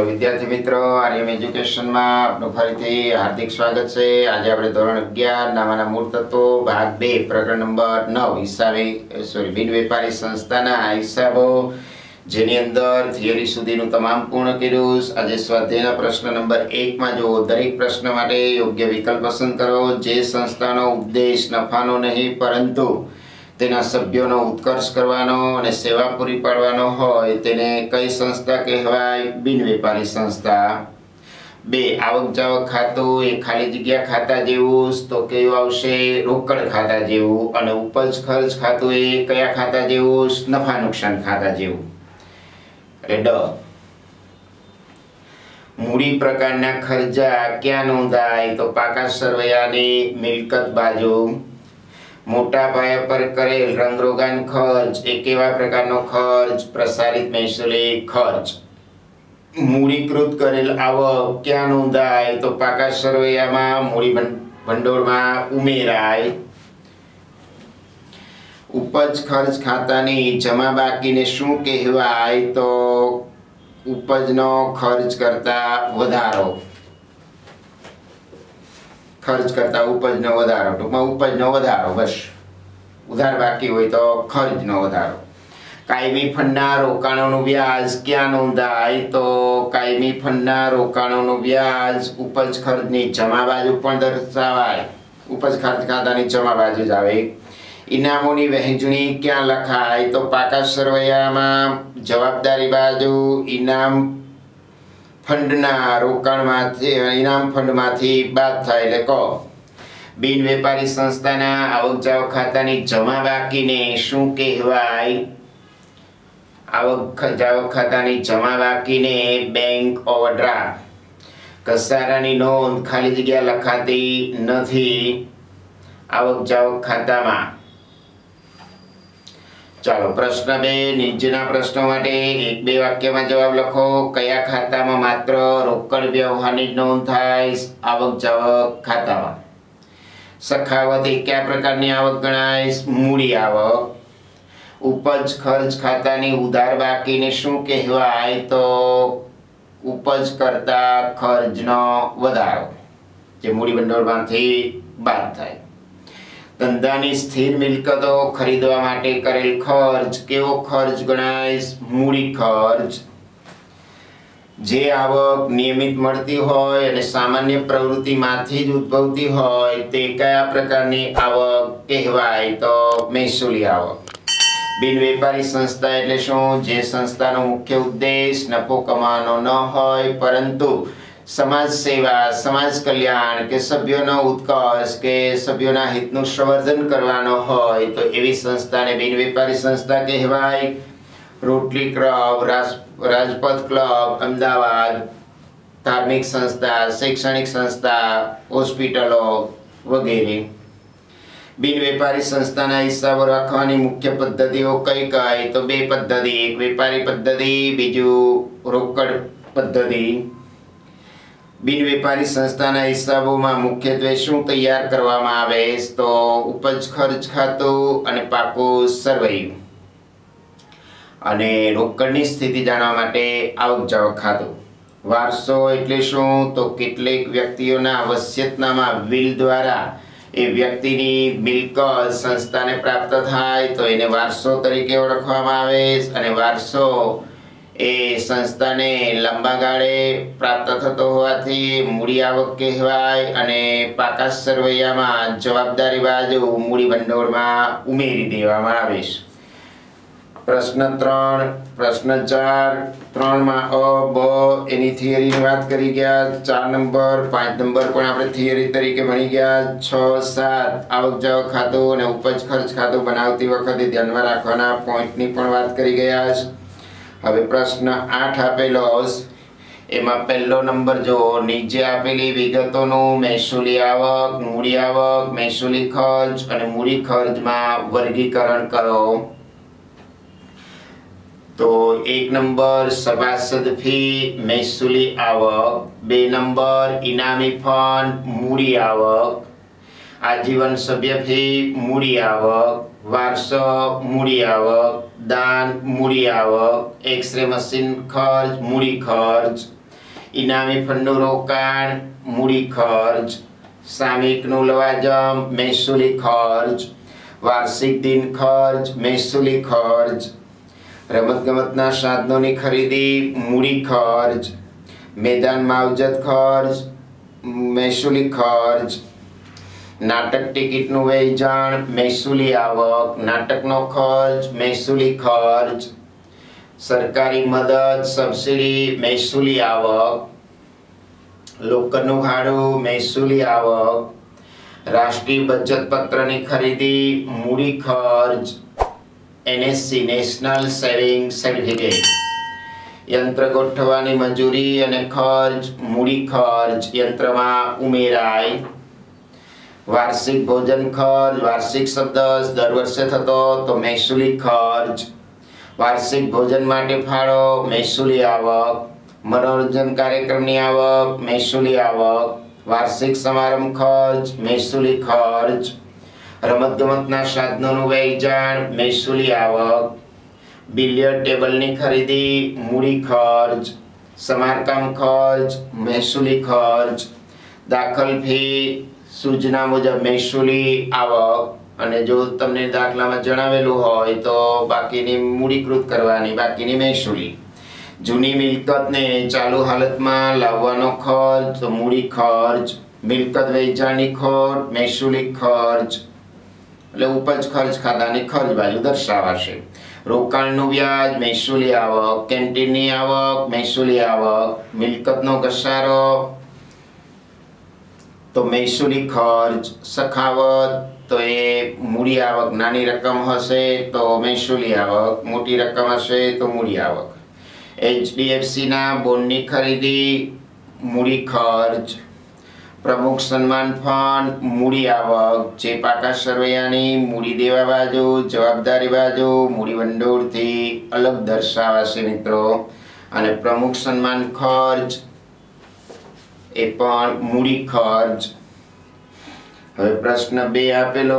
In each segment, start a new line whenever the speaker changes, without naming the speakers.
ચાલો વિદ્યાર્થી મિત્રો. આર્યમ એજ્યુકેશનમાં આપનું ફરીથી હાર્દિક સ્વાગત છે. આજે આપણે ધોરણ અગિયાર, નામાના મૂળ તત્વો, ભાગ બે, પ્રકરણ નંબર નવ, હિસાબી સોરી બિન વેપારી સંસ્થાના હિસાબો, જેની અંદર થિયરી સુધીનું તમામ પૂર્ણ કર્યું. આજે સ્વાધ્યાયના પ્રશ્ન નંબર એકમાં જો દરેક પ્રશ્ન માટે યોગ્ય વિકલ્પ પસંદ કરો. જે સંસ્થાનો ઉદ્દેશ નફાનો નહીં, પરંતુ તેના સભ્યોનો ઉત્કર્ષ કરવાનો અને સેવા પૂરી પાડવાનો હોય તેને કઈ સંસ્થા કહેવાય? બિન વેપારી સંસ્થા. બે, આવક જાવક ખાતું એ ખાલી જગ્યા ખાતા જેવું તો કેવું આવશે રોકડ ખાતા જેવું અને ઉપજ ખર્ચ ખાતું એ કયા ખાતા જેવું? નફા નુકસાન ખાતા જેવું. એટલે ડ. મૂડી પ્રકારના ખર્ચા ક્યાં નોંધાય? તો પાકા સરવૈયાની મિલકત બાજુ. મોટા પાયા પર કરેલ રંગરોગાન ખર્ચ, એ કેવા પ્રકારનો ખર્ચ? પ્રસારિત મહેસૂલી ખર્ચ. મૂડીકૃત કરેલ આવક ક્યાં નોંધાય? તો પાકા સરવૈયામાં, મૂડી ભંડોળમાં ઉમેરાય. ઉપજ ખર્ચ ખાતાની જમા બાકીને શું કહેવાય? તો ઉપજનો ખર્ચ કરતા વધારો. ખર્ચ કરતા ઉપજનો વધારો. ટૂંકમાં ઉપજનો વધારો, બસ. ઉધાર બાકી હોય તો ખર્ચનો વધારો. કાયમી ફંડના રોકાણોનું વ્યાજ ક્યાં નોંધાય? તો કાયમી ફંડના રોકાણોનું વ્યાજ ઉપજ ખર્ચની જમા બાજુ પણ દર્શાવાય. ઉપજ ખર્ચ ખાતાની જમા બાજુ જ આવે. ઇનામોની વહેંચણી ક્યાં લખાય? તો પાકા સરવૈયામાં જવાબદારી બાજુ ઇનામ ફંડના રોકાણમાંથી ઇનામ ફંડમાંથી બાદ થાય એટલે કહો બિન વેપારી સંસ્થાના આવક જાવક ખાતાની જમા બાકીને શું કહેવાય? આવક જાવક ખાતાની જમા બાકીને બેંક ઓવરડ્રાફ્ટ. કસારાની નોંધ ખાલી જગ્યા લખાતી નથી આવક જાવક ખાતામાં. ચાલો, પ્રશ્ન બે, નીચેના પ્રશ્નો માટે એક બે વાક્યમાં જવાબ લખો. કયા ખાતામાં માત્ર રોકડ વ્યવહારની નોંધ થાય? આવક, જાવક, ખાતામાં. સખાવત એ કયા પ્રકારની આવક ગણાય? મૂડી આવક. ઉપજ, ખર્ચ, ખાતાની ઉધાર બાકીને શું કહેવાય? તો ઉપજ કરતા ખર્ચનો વધારો, જે મૂડી ભંડોળમાંથી બાદ થાય. ધંધાની સ્થિર મિલકતો ખરીદવા માટે કરેલ ખર્ચ, કેવો ખર્ચ ગણાય? મૂડી ખર્ચ. જે આવક નિયમિત મળતી હોય અને સામાન્ય પ્રવૃત્તિમાંથી જ ઉદ્ભવતી હોય, તે કયા પ્રકારની આવક કહેવાય? તો મહેસૂલી આવક. બિન વેપારી સંસ્થા એટલે શું? જે સંસ્થાનો મુખ્ય ઉદ્દેશ નફો કમાવાનો ન હોય, પરંતુ સમાજ સેવા, સમાજ કલ્યાણ, કે સભ્યોનો ઉત્કર્ષ, કે સભ્યોના હિતનું સંવર્ધન કરવાનો હોય, તો એવી સંસ્થાને બિન વેપારી સંસ્થા કહેવાય. Rotary Club Rajpath Club, Ahmedabad, ધાર્મિક સંસ્થા, શૈક્ષણિક સંસ્થા, હોસ્પિટલો વગેરે. બિન વેપારી સંસ્થાના હિસાબો રાખવાની મુખ્ય પદ્ધતિઓ કઈ કઈ? તો બે પદ્ધતિ, એક વેપારી પદ્ધતિ, બીજું રોકડ પદ્ધતિ. બિન વેપારી સંસ્થાના હિસાબોમાં મુખ્યત્વે શું તૈયાર કરવામાં આવે તો ઉપજ ખર્ચ ખાતું અને પાકો સરવૈયું. અને રોકડની સ્થિતિ જાણવા માટે આવક જાવક ખાતું. વારસો એટલે શું? તો કેટલીક વ્યક્તિઓના વસિયતનામાં વિલ દ્વારા એ વ્યક્તિની મિલકત સંસ્થાને પ્રાપ્ત થાય તો એને વારસો તરીકે ઓળખવામાં આવે અને વારસો એ સંસ્થાને લાંબા ગાળે પ્રાપ્ત થતો હોવાથી મૂડી આવક કહેવાય અને પાકા સરવૈયામાં જવાબદારી બાજુ મૂડી ભંડોળમાં ઉમેરી દેવામાં આવે છે. પ્રશ્ન ત્રણ, પ્રશ્ન ચાર, ત્રણમાં અ, બ એની થિયરીની વાત કરી ગયા. ચાર નંબર, પાંચ નંબર પણ આપણે થિયરી તરીકે ભણી ગયા. છ, સાત, આવક, જાવક ખાતું અને ઉપજ ખર્ચ ખાતું બનાવતી વખતે ધ્યાનમાં રાખવાના પોઈન્ટની પણ વાત કરી ગયા છે. હવે પ્રશ્ન આઠ આપેલો એમાં પહેલો નંબર જો નીચે આપેલી વિગતોનું મહેસૂલી આવક, મૂડી આવક, મહેસૂલી ખર્ચ અને મૂડી ખર્ચમાં વર્ગીકરણ કરો. તો એક નંબર સભાસદ ફી, મહેસૂલી આવક. બે નંબર ઇનામી ફંડ, મૂડી આવક. આજીવન સભ્યથી મૂડી આવક, વારસો મૂડી આવક, દાન મૂડી આવક એક્સરે મશીન ખર્ચ, મૂડી ખર્ચ, ઇનામી ફંડનું રોકાણ, મૂડી ખર્ચ સામિકનું લવાજમ, મહેસૂલી ખર્ચ, વાર્ષિક દિન ખર્ચ, મહેસૂલી ખર્ચ, રમતગમતના સાધનોની ખરીદી, મૂડી ખર્ચ મેદાન માવજત ખર્ચ, મહેસૂલી ખર્ચ નાટક ટિકિટનું વેચાણ, મહેસૂલી આવક, નાટકનો ખર્ચ, મહેસૂલી ખર્ચ, સરકારી મદદ, સબસિડી, મહેસૂલી આવક, લોકરનું ભાડું, મહેસૂલી આવક, રાષ્ટ્રીય બચત પત્રની ખરીદી, મૂડી ખર્ચ, એનએસસી નેશનલ સેવિંગ સર્ટિફિકેટ, યંત્ર ગોઠવવાની મંજૂરી અને ખર્ચ, મૂડી ખર્ચ યંત્રમાં ઉમેરાય. વાર્ષિક ભોજન ખર્ચ, વાર્ષિક શબ્દ દર વર્ષે થતો તો મહેસૂલી ખર્ચ. વાર્ષિક ભોજન માટે ફાળો, મહેસૂલી આવક. મનોરંજન કાર્યક્રમની આવક, મહેસૂલી આવક. વાર્ષિક સમારંભ ખર્ચ, મહેસૂલી ખર્ચ. રમતગમતના સાધનોનું વેચાણ, મહેસૂલી આવક. બિલિયર્ડ ટેબલની ખરીદી, મૂડી ખર્ચ. સમારકામ ખર્ચ, મહેસૂલી ખર્ચ. દાખલ ફી સૂચના મુજબ મહેસૂલી આવક અને જો તમને દાખલામાં જણાવેલું હોય તો બાકીની મૂડીકૃત કરવાની, બાકીની મહેસૂલી જૂની મિલકતને ચાલુ હાલતમાં લાવવાનો ખર્ચ મૂડી ખર્ચ, મિલકત વેચાણની ખર્ચ મહેસૂલી ખર્ચ, એટલે ઉપજ ખર્ચ, ખાતાની ખર્ચ બાજુ દર્શાવાશે. રોકાણનું વ્યાજ મહેસૂલી આવક, કેન્ટીનની આવક મહેસૂલી આવક, મિલકતનો ઘસારો તો મહેસૂલી ખર્ચ સખાવત, તો એ મૂડી આવક નાની રકમ હશે, તો મહેસૂલી આવક, મોટી રકમ હશે, તો મૂડી આવક. એચડીએફસીના બોન્ડની ખરીદી, મૂડી ખર્ચ. પ્રમુખ સન્માન ફંડ, મૂડી આવક જે પાકા સરવૈયાની મૂડી દેવા બાજુ, જવાબદારી બાજુ, મૂડી ભંડોળથી અલગ દર્શાવાશે મિત્રો. અને પ્રમુખ સન્માન ખર્ચ એ પણ મૂડી ખર્ચ. હવે પ્રશ્ન બે આપેલો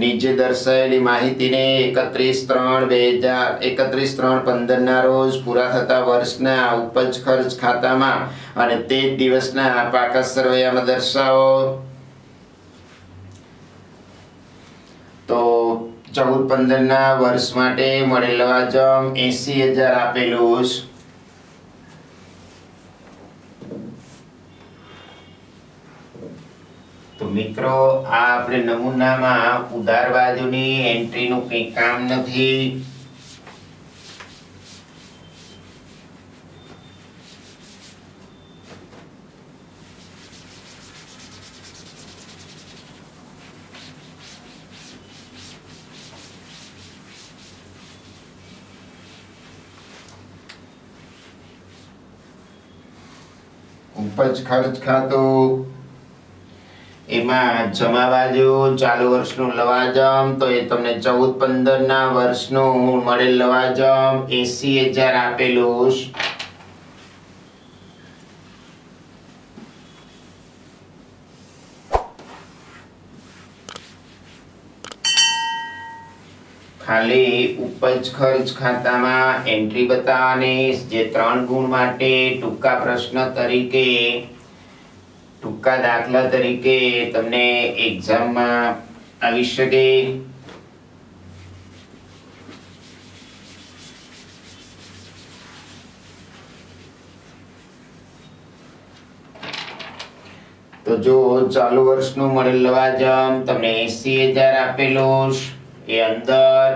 નીચે દર્શાવેલી માહિતીને એકત્રીસ ત્રણ બે હજાર, એકત્રીસ ત્રણ પંદરના રોજ પૂરા થતા વર્ષના ઉપજ ખર્ચ ખાતામાં અને તે જ દિવસના પાક સરવૈયામાં દર્શાવો. તો ચૌદ પંદરના વર્ષ માટે મળેલ વાજમ એસી હજાર આપેલું તો મિત્રો આ આપણે નમૂનામાં બાજુની એન્ટ્રીનું કંઈ કામ નથી. ઉપજ ખર્ચ ખાતું એમાં જમા બાજુ ચાલુ વર્ષનું લવાજમ, તો એ તમને ચૌદ પંદર ના વર્ષનું મળેલ લવાજમ એસી હજાર આપેલું ખાલી ઉપજ ખર્ચ ખાતામાં એન્ટ્રી બતાવવાની જે ત્રણ ગુણ માટે ટૂંકા પ્રશ્ન તરીકે ટૂંકા દાખલા તરીકે તમને એક્ઝામમાં આવી શકે. તો જો ચાલુ વર્ષનું મળેલ લવાજમ તમને એસી હજાર આપેલું એ અંદર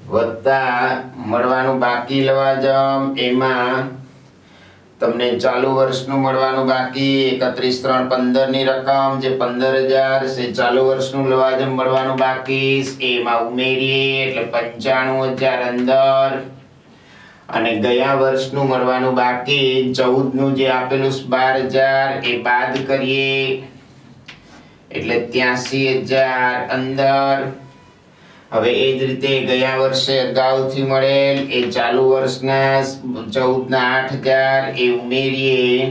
વત્તા મળવાનું બાકી લવાજમ એમાં તમને ચાલુ વર્ષનું મળવાનું બાકી, એકત્રીસ, ત્રણ પંદરની રકમ, જે પંદર હજાર છે, ચાલુ વર્ષનું લવાજમ મળવાનું બાકી, એમાં ઉમેરીએ એટલે પંચાણું હજાર અંદર. અને ગયા વર્ષનું મળવાનું બાકી ચૌદનું જે આપેલું બાર હજાર એ બાદ કરીએ. એટલે ત્યાંસી હજાર અંદર. હવે એ જ રીતે ગયા વર્ષે અગાઉથી મળેલ એ ચાલુ વર્ષના ચૌદ ના આઠ હજાર એ ઉમેરીએ.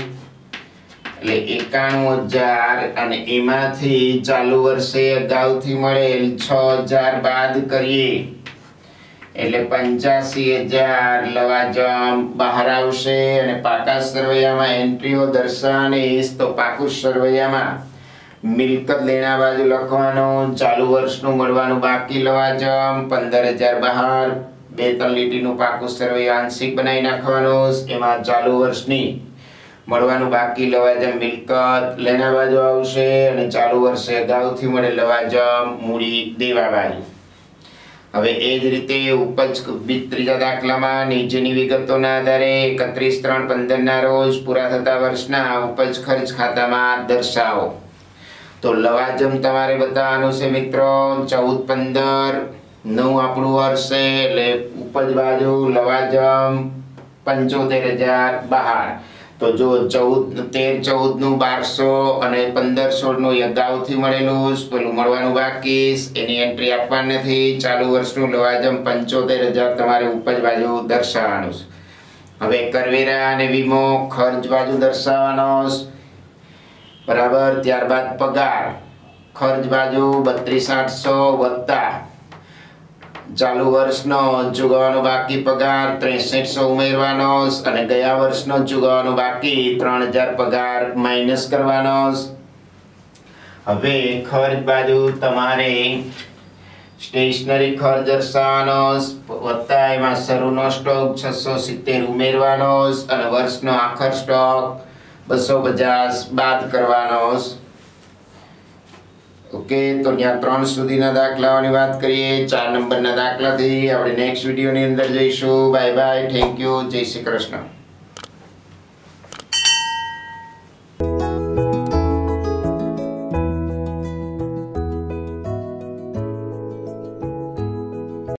એટલે એકાણું હજાર અને એમાંથી ચાલુ વર્ષે અગાઉથી મળેલ છ હજાર બાદ કરીએ. એટલે પંચ્યાસી હજાર લવાજમ બહાર આવશે અને પાકા સરવૈયામાં એન્ટ્રીઓ દર્શાવીશ તો પાકું સરવૈયામાં. મિલકત લેણા બાજુ લખવાનું, ચાલુ વર્ષનું મળવાનું બાકી લવાજમ પંદર હજાર બહાર બે ત્રણ લીટીનું પાકું સર્વે આંશિક બનાવી નાખવાનું, એમાં ચાલુ વર્ષની મળવાનું બાકી લવાજમ મિલકત લેના બાજુ આવશે અને ચાલુ વર્ષે અગાઉથી મળે લવાજમ મૂડી દેવા બાજુ હવે એ જ રીતે ઉપજ ત્રીજા દાખલામાં નીચેની વિગતોના આધારે એકત્રીસ ત્રણ પંદરના રોજ પૂરા થતા વર્ષના ઉપજ ખર્ચ ખાતામાં દર્શાવો. તો લવાજમ તમારે બતાવવાનું છે મિત્રો. ચૌદ પંદર. નવ આપણું વર્ષ છે, એટલે ઉપજ બાજુ લવાજમ પંચોતેર હજાર બહાર. તો જો ચૌદ, તેર ચૌદનું બારસો અને પંદર સોળનું અગાઉથી મળેલું પેલું મળવાનું બાકી એની એન્ટ્રી આપવાની નથી. ચાલુ વર્ષનું લવાજમ પંચોતેર હજાર તમારે ઉપજ બાજુ દર્શાવવાનું છે. હવે કરવેરા અને વીમો ખર્ચ બાજુ દર્શાવવાનો છે. બરાબર? ત્યારબાદ પગાર. ખર્ચ બાજુ બત્રીસ આઠસો વત્તા. ચાલુ વર્ષનો ચૂકવવાનો બાકી પગાર ત્રેસઠસો ઉમેરવાનો અને ગયા વર્ષનો ચૂકવવાનો બાકી ત્રણ હજાર પગાર માઇનસ કરવાનો. હવે ખર્ચ બાજુ તમારે સ્ટેશનરી ખર્ચ દર્શાવવાનો વત્તા એમાં શરૂનો સ્ટોક છસો સિત્તેર ઉમેરવાનો અને વર્ષનો આખર સ્ટોક બસો પચાસ, બાદ કરવાનો. ઓકે, તો ત્યાં ત્રણ સુધીના દાખલાઓની વાત કરીએ. ચાર નંબરના દાખલાથી આપણે નેક્સ્ટ વિડીયોની અંદર જઈશું. બાય બાય થેન્ક યુ જય શ્રી કૃષ્ણ.